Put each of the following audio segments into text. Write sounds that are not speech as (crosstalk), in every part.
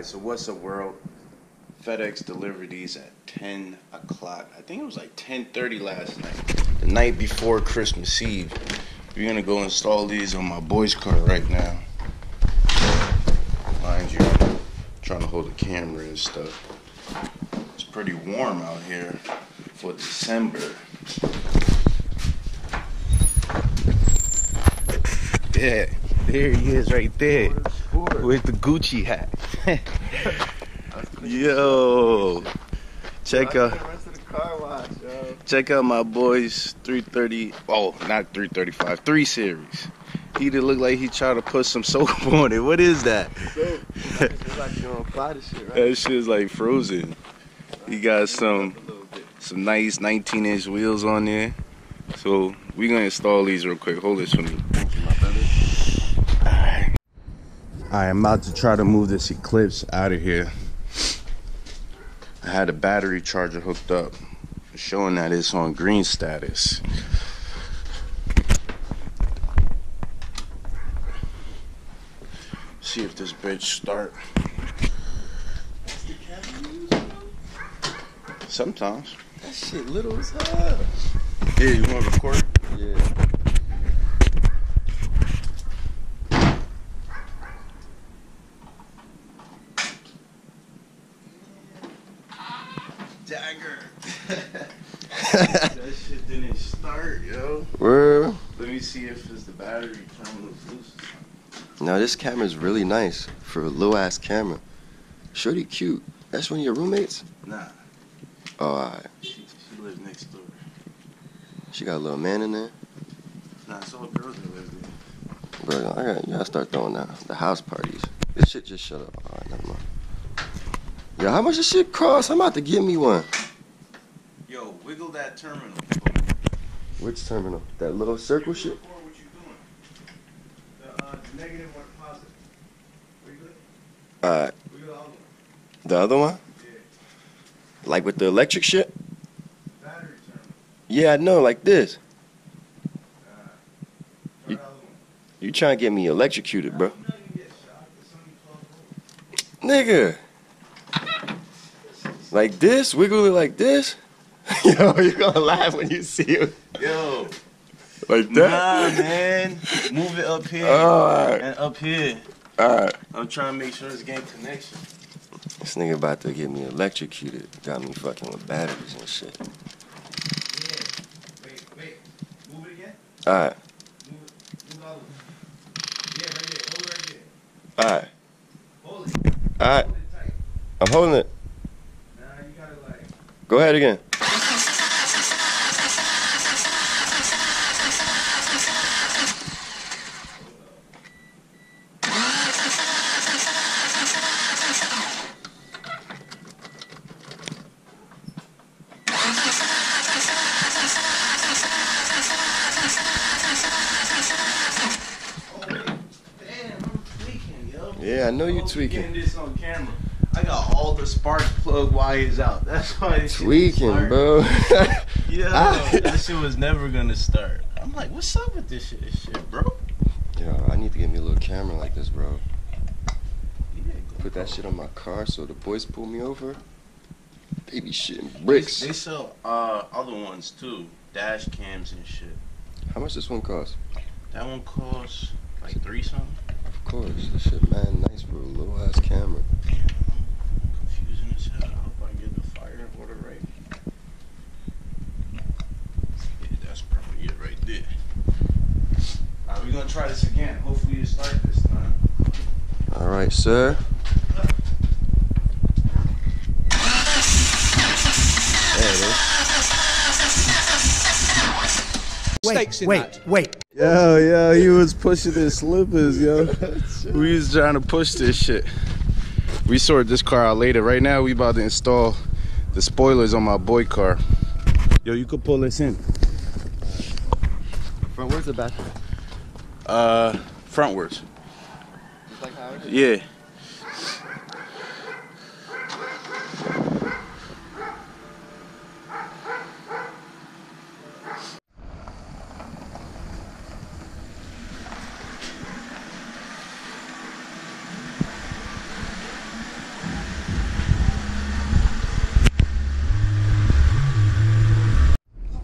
Right, so what's the world? FedEx delivered these at 10 o'clock. I think it was like 10:30 last night, the night before Christmas Eve. We're gonna go install these on my boy's car right now. Mind you, I'm trying to hold the camera and stuff. It's pretty warm out here for December. Yeah, there he is right there with the Gucci hat. (laughs) Yo, check out check out my boy's 330. Oh, not 335, three series. He did look like he tried to put some (laughs) soap on it. What is that? That shit's like frozen. He got some some nice 19 inch wheels on there. So we're gonna install these real quick. Hold this for me. Alright. Alright, I'm about to try to move this Eclipse out of here. I had a battery charger hooked up, showing that it's on green status. See if this bitch start. Sometimes. That shit little as hell. Yeah, you want to record? Yeah. Dagger. that shit didn't start, yo. Word. Let me see if it's the battery terminal loose. Now this camera's really nice for a little ass camera. Shorty cute. That's one of your roommates? Nah, Oh, alright. she, she lives next door. She got a little man in there. Nah, it's all girls that live there. Bro, I got, you gotta start throwing down the house parties. This shit just shut up. Alright, never mind. Yo, how much this shit cost? I'm about to give me one. Yo, wiggle that terminal. Which terminal? That little circle shit? Record what you doing. The, uh, the negative or the positive. Wiggle it. Alright. Wiggle the other one. The other one? Yeah. Like with the electric shit? Battery. Yeah, I know, like this. Uh, You- the other one. You trying to get me electrocuted, bro. You're not gonna get shot. It's only 12 volts. Nigga. Like this? Wiggle it like this? (laughs) Yo, you're gonna laugh when you see it. Yo, Like that? nah, man. Move it up here Alright, and up here. alright. I'm trying to make sure it's getting connection. This nigga about to get me electrocuted. Got me fucking with batteries and shit. Yeah. Wait, wait. Move it again. Alright, Move it. Move the other one. Yeah, right there. Hold it right there. alright, Hold it. alright. Hold it tight. I'm holding it. Nah, you gotta like. Go ahead again. Wait. Damn, I'm tweaking, yo. Yeah, I know you we tweaking. Getting this on camera. I got all the spark plug wires out. That's why this ain't Tweaking, bro. (laughs) Yeah, Ah. that shit was never gonna start. I'm like, what's up with this shit, this shit, bro? Yo, I need to get me a little camera like this, bro. Yeah. Put that shit on my car so the boys pull me over. They be shitting They, bricks. they sell uh other ones too, dash cams and shit. How much this one cost? That one costs like three something. Of course, this shit man nice for a little ass camera. Confusing as hell. I hope I get the fire order right. Yeah, that's probably it right there. Alright, we're gonna try this again. Hopefully it start this time. All right, sir. There it is. Wait, wait, wait. Yo, yo, he was pushing his slippers, yo. (laughs) we was trying to push this shit. We sort this car out later. Right now, we about to install the spoilers on my boy car. Yo, you could pull this in. Front, where's the back? Uh, frontwards. Like yeah.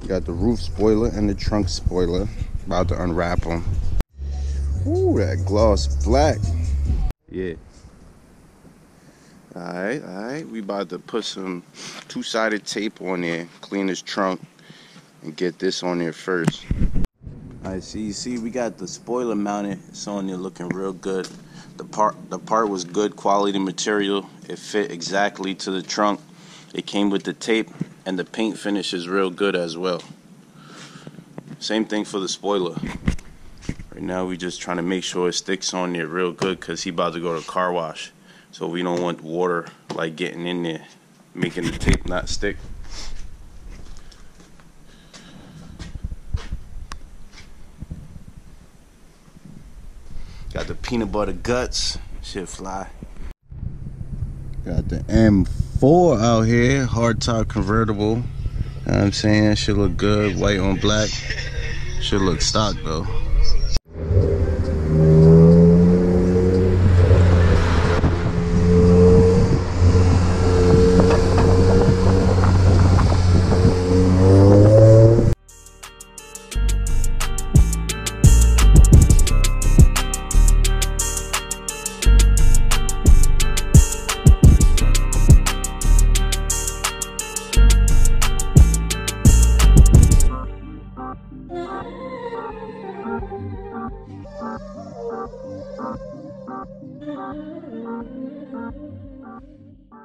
Got the roof spoiler and the trunk spoiler. About to unwrap them. Ooh, that gloss black. Yeah. Alright, alright. We about to put some two-sided tape on there, clean this trunk, and get this on there first. Alright, see, you see, we got the spoiler mounted. It's on there looking real good. The part, the part was good quality material. It fit exactly to the trunk. It came with the tape, and the paint finish is real good as well. Same thing for the spoiler. Right now, we just trying to make sure it sticks on there real good because he about to go to car wash. So we don't want water like getting in there, making the tape not stick. Got the peanut butter guts. Shit fly. Got the M4 out here, hardtop convertible. You know I'm saying? Should look good, white on black. Should look stock though.